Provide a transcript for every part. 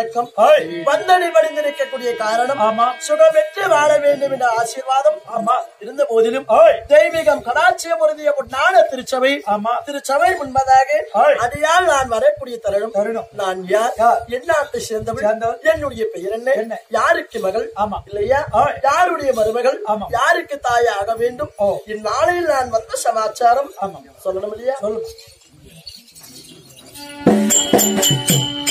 வணக்கம். வந்தடி படிந்திருக்கக்கூடிய காரணம் ஆமா. சுகபெற்று வாழ வேண்டும் என்ற ஆசீர்வாதம். ஆமா. இருந்த போதிலும் தெய்வீகம் கடாட்சியம் உறுதிய பொன்னான திருச்சபை ஆமா. திருச்சபை முன்பதாக ஹாய். அடியால் நான் வரக்கூடிய தருணம். தருணம். நான் யார்? யார்? என் நாட்டை சேர்ந்தவள். என்னுடைய பெயர் என்ன? என்ன? யாருக்கு மகள்? ஆமா. இல்லையா. யாருடைய மருமகள்? ஆமா. யாருக்கு தாயாக வேண்டும்? ஓ. இந்நாளில் நான் வந்த சமாச்சாரம். ஆமா. சொல்லணும் இல்லையா? சொல்லு அந்த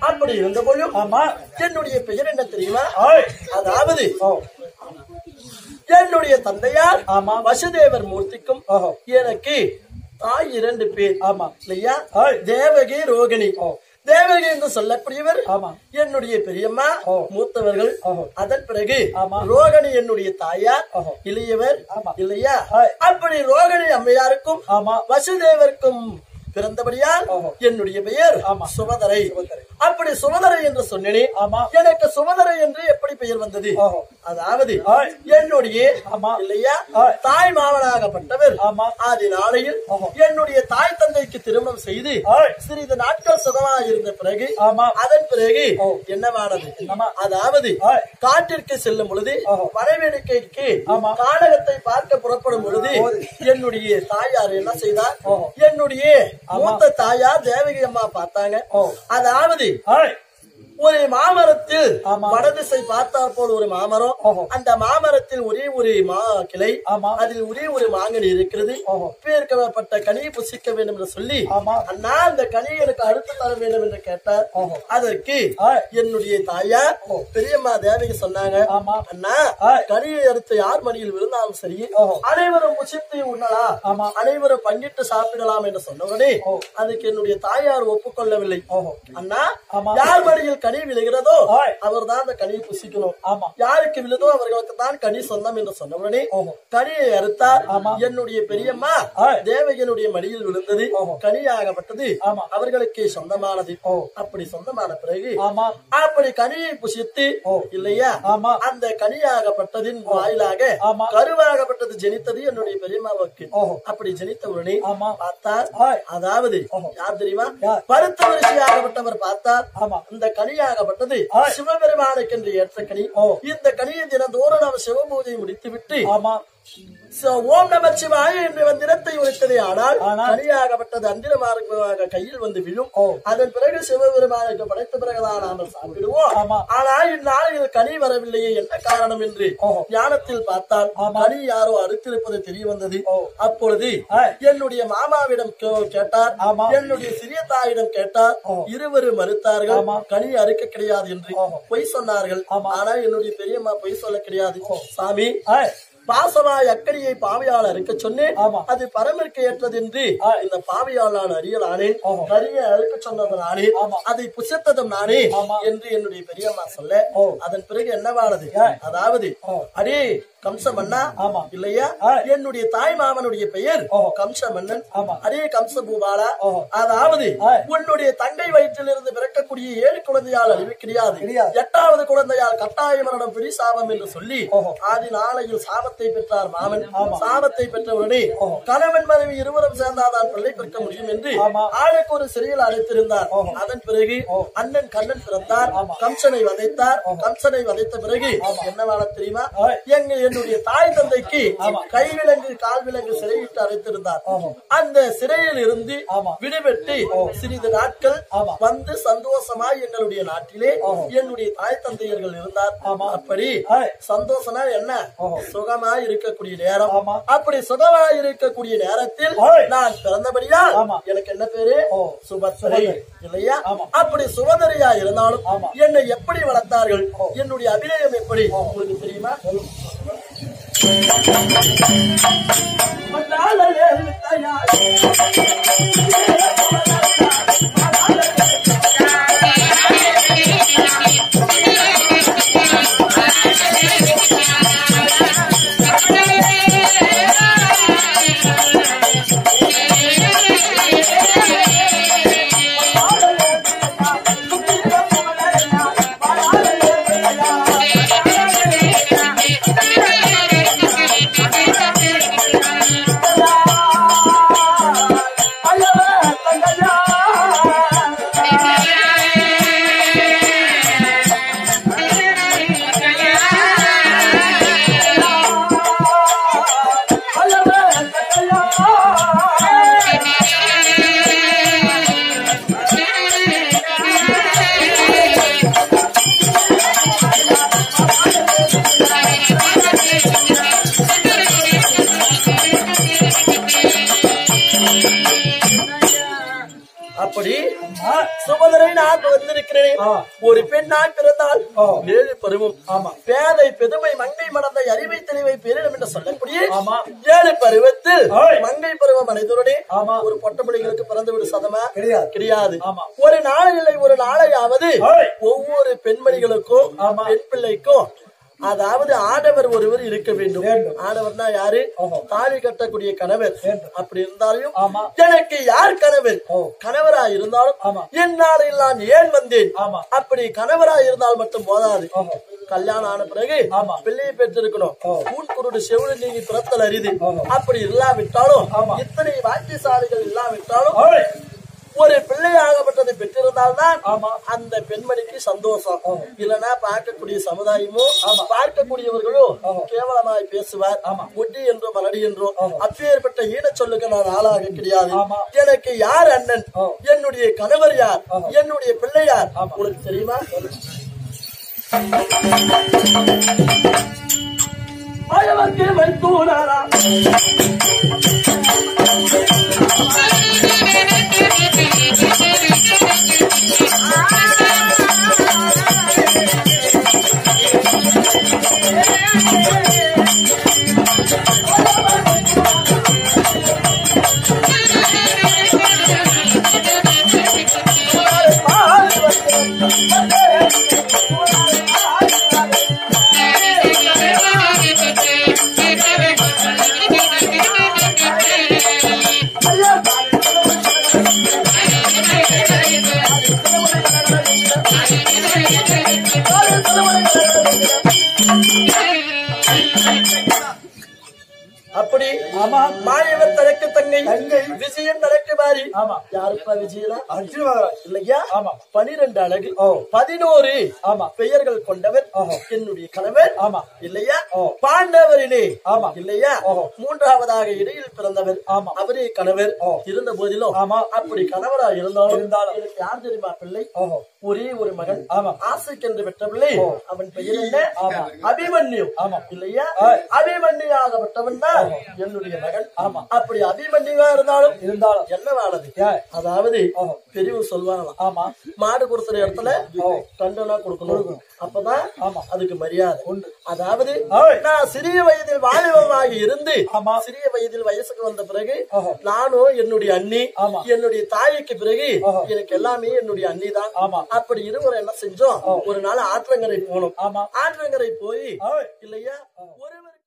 அப்படி இருந்த போதும் ஆமா என்னுடைய பெயர் என்ன தெரியுமா அதாவது ஓ என்னுடைய தந்தையார் ஆமா. வசுதேவர் மூர்த்திக்கும் எனக்கு தாய் இரண்டு பேர் ஆமா இல்லையா. தேவகி ரோகிணி. தேவகி என்று சொல்லக்கூடியவர் ஆமா என்னுடைய பெரியம்மா. மூத்தவர்கள் ஓஹோ. அதன் பிறகு ஆமா. ரோகிணி என்னுடைய தாயார் ஓஹோ. இளையவர். இல்லையா. அப்படி ரோகிணி அம்மையாருக்கும் வசுதேவருக்கும் பிறந்தபடியால். என்னுடைய பெயர் சுபதரை. அப்படி சுமதரை என்று சொன்னேன் ஆமா எனக்கு சுமதரை என்று எப்படி பெயர் வந்தது அதாவது. என்னுடைய ஆமா. இல்லையா. தாய் மாமனாகப்பட்டவர் ஆமா ஆதி நாளையில் ஓஹோ. என்னுடைய தாய் தந்தைக்கு திருமணம் செய்து. சிறிது நாட்கள் சுகமாக இருந்த பிறகு ஆமா அதன் பிறகு. என்னவானது ஆமா. அதாவது. காட்டிற்கு செல்லும் பொழுது ஆமா. காடகத்தை பார்க்க புறப்படும் பொழுது. என்னுடைய தாயார் என்ன செய்தார். என்னுடைய. மூத்த தாயார் தேவகி அம்மா பார்த்தாங்க Hey, all right. ஒரு மாமரத்தில். வடதிசை பார்த்தால் போல் ஒரு மாமரம். அந்த மாமரத்தில் ஒரே ஒரு மா கிளை. அதில் ஒரே ஒரு மாங்கனி இருக்கிறது. பேர்க்கப்பட்ட கனியை புசிக்க வேண்டும் என்று சொல்லி. அண்ணா அந்த கனியை எனக்கு அடுத்து தர வேண்டும் என்று கேட்டார். அதற்கு. என்னுடைய தாயார் பெரியம்மா தேவகி சொன்னாங்க. அண்ணா. கனியை அடுத்து யார் மடியில் விழுந்தாலும் சரி. அனைவரும் புசித்து உண்ணலாம் ஆமா. அனைவரும் பங்கிட்டு சாப்பிடலாம் என்று சொன்னவுடனே. அதுக்கு என்னுடைய தாயார் ஒப்புக்கொள்ளவில்லை ஓஹோ. அண்ணா. யார் மடியில் கனி விழுகிறதோ. அவர் தான் அந்த கனியை புசிக்கணும் ஆமா யாருக்கு விழுதோ அவர்களுக்கு தான் கனி சொந்தம் என்று சொன்னவுடனே ஓஹோ. கனியை அறுத்தார். என்னுடைய பெரியம்மா. தேவகனுடைய மடியில் விழுந்தது. கனியாகப்பட்டது. அவர்களுக்கு சொந்தமானது. அப்படி சொந்தமான பிறகு அப்படி கனியை புசித்து. இல்லையா அந்த கனியாகப்பட்டதின் வாயிலாக. கருவாகப்பட்டது ஜெனித்தது என்னுடைய பெரியம்மாவுக்கு. அப்படி ஜெனித்த உடனே பார்த்தார். அதாவது. யார் தெரியுமா? பருத்த வரிசையாகப்பட்டவர் பார்த்தார் ஆமா இந்த கனியாகப்பட்டது ஆய். சிவபெருமானுக்கென்று ஏற்ற கனி ஓ. இந்த கனியை தினந்தோறும் நாம் சிவபூஜை முடித்துவிட்டு ஆமா ச- ஓம் என்று உரைத்ததே ஆனால் ஆனால் அந்திரமாக கையில் வந்து விழும். அதன் பிறகு சிவபெருமானுக்கு படைத்த பிறகுதான் நாம சாப்பிடுவோம். ஆனால் இந்நாளில் கனி வரவில்லையே என்ன காரணம் என்று. ஞானத்தில் பார்த்தால். கனி யாரோ அறுத்திருப்பது தெரிய வந்தது. அப்பொழுது. என்னுடைய மாமாவிடம் கேட்டார் ஆமா. என்னுடைய சிறிய தாயிடம் கேட்டார். இருவரும் மறுத்தார்கள். கனி அறுக்க கிடையாது என்று. பொய் சொன்னார்கள் ஆமா. ஆனா என்னுடைய பெரியம்மா பொய் சொல்ல கிடையாது சாமி பாசமாய் அக்கடியை பாவையால் அறுக்க சொன்னேன். அது பரமிற்கு ஏற்றது என்று. இந்த அறியலானேன் ஓஹோ. கரிய அறுக்க சொன்னது நானே. அதை புசித்ததும் நானே. என்று என்னுடைய பெரியம்மா சொல்ல. அதன் பிறகு என்னவானது. அதாவது. அடே கம்சமன்னா ஆமா. இல்லையா. என்னுடைய தாய் மாமனுடைய பெயர் கம்ச பூபாலா ஓஹோ. அதாவது ஆ. உன்னுடைய தங்கை வயிற்றிலிருந்து பிறக்கக்கூடிய ஏழு குழந்தையால் அழிவு கிடையாது. எட்டாவது குழந்தையால் கட்டாய மரணம் சாபம் என்று சொல்லி ஓஹோ. ஆதி நாளையில் சாபத்தை பெற்றார் மாமன். சாபத்தை பெற்றவுடனே. கணவன் மனைவி இருவரும் சேர்ந்தாதான் பிள்ளை பிறக்க முடியும் என்று. ஆளுக்கு ஒரு சிறையில் அடைத்திருந்தார் ஓஹோ. அதன் பிறகு. அண்ணன் கண்ணன் பிறந்தார். கம்சனை வதைத்தார். கம்சனை வதைத்த பிறகு. என்னவான தெரியுமா. எங்க என்னுடைய தாய் தந்தைக்கு. கைவிலங்கு கால் விலங்கு சிறையிட்டு அடைத்திருந்தார் ஓஹோ. அந்த சிறையில் இருந்து. விடுபட்டு சிறிது நாட்கள். வந்து சந்தோஷமாய் எங்களுடைய நாட்டிலே. என்னுடைய தாய் தந்தையர்கள் இருந்தார். அப்படி ஆய். சந்தோஷமா என்ன ஓஹோ. சுகமாய் இருக்கக்கூடிய நேரம். அப்படி சுகமாய் இருக்கக்கூடிய நேரத்தில். நான் பிறந்தபடியால் ஆமா. எனக்கு என்ன பேரு சுபத்திரை. இல்லையா. அப்படி சுபதரியா இருந்தாலும். என்னை எப்படி வளர்த்தார்கள். என்னுடைய அபிநயம் எப்படி உங்களுக்கு தெரியுமா மண்ணாலே அப்படி சுபதரை நான் வந்திருக்கிறேன். ஒரு பெண்ணாய் பிறந்தால். ஏழு பருவம் ஆமா. பேதை பெதுமை மங்கை மடந்த அறிவை தெளிவை பேரிடம் என்று சொல்லக்கூடிய. ஏழு பருவத்தில். மங்கை பருவம் அனைத்துடனே ஆமா. ஒரு பொட்ட பிள்ளைகளுக்கு பிறந்து விடு சதமா கிடையாது. கிடையாது ஆமா. ஒரு நாளையில்லை ஒரு நாளையாவது. ஒவ்வொரு பெண்மணிகளுக்கும் ஆமா. பெண் பிள்ளைக்கும் அதாவது ஆடவர் ஒருவர் இருக்க வேண்டும். ஆடவர்னா யாரு. தாலி கட்டக்கூடிய கணவர். அப்படி இருந்தாலும். எனக்கு யார் கணவர். கணவரா இருந்தாலும் ஆமா. என்னாலையில் நான் ஏன் வந்தேன். அப்படி கணவரா இருந்தால் மட்டும் போதாது. கல்யாணம் ஆன பிறகு ஆமா. பிள்ளையை பெற்றிருக்கணும் ஓ. கூன் குருடு செவிடு நீங்கி பிறத்தல் அரிது. அப்படி இல்லாவிட்டாலும். இத்தனை வாக்கியசாலிகள் இல்லாவிட்டாலும். ஒரு பிள்ளையாகப்பட்டதை பெற்றிருந்தால்தான். அந்த பெண்மணிக்கு சந்தோஷம். இல்லனா பார்க்கக்கூடிய சமுதாயமும் பார்க்கக்கூடியவர்களும் கேவலமாய் பேசுவார். முட்டி என்றோ மலடி என்றோ அப்பேற்பட்ட ஈன சொல்லுக்கு நான் ஆளாக கிடையாது. எனக்கு யார் அண்ணன்? என்னுடைய கணவர் யார்? என்னுடைய பிள்ளை யார்? உனக்கு தெரியுமா? மயவர்க்கு வைத்தூராரா Oh, அப்படி ஆமா. மாயவர் தனக்கு தங்கை தங்கை. விஜயன் தனக்கு மாறி ஆமா. யாருப்பா விஜயனா அர்ஜுன மகாராஜ் இல்லையா ஆமா. பனிரெண்டு அழகு ஓ. பதினோரு ஆமா. பெயர்கள் கொண்டவர். என்னுடைய கணவர் ஆமா. இல்லையா ஓ. பாண்டவரிலே ஆமா. இல்லையா. மூன்றாவதாக இடையில் பிறந்தவர் ஆமா. அவரே கணவர் ஓ. இருந்த போதிலும் ஆமா. அப்படி கணவரா இருந்தாலும் இருந்தாலும். யார் தெரியுமா பிள்ளை ஓஹோ ஒரே ஒரு மகன் ஆமா. ஆசைக்கென்று பெற்ற பிள்ளை ஓ. அவன் பெயர் என்ன ஆமா. அபிமன்யு ஆமா. இல்லையா ஆய். அபிமன்யுயாகப்பட்டவன் தான். என்னுடைய மகன் ஆமா. அப்படி அபிமன்யுவா இருந்தாலும் இருந்தாலும் என்னவானது. அதாவது ஓஹோ. பெரியவர் சொல்லுவாங்களாம் ஆமா மாடு கொடுக்குற இடத்துல. தண்டனா கொடுக்கணும் அப்பதான் ஆமா. அதுக்கு மரியாதை உண்டு. அதாவது. நான் சிறிய வயதில் வாலிபமாக இருந்து ஆமா. சிறிய வயதில் வயசுக்கு வந்த பிறகு. நானும் என்னுடைய அண்ணி ஆமா. என்னுடைய தாய்க்கு பிறகு. எனக்கு எல்லாமே என்னுடைய அண்ணி தான் ஆமா. அப்படி இருவரும் என்ன செஞ்சோம். ஒரு நாள் ஆற்றங்கரை போனோம். ஆமா. ஆற்றங்கரை போய். இல்லையா? ஒருவர்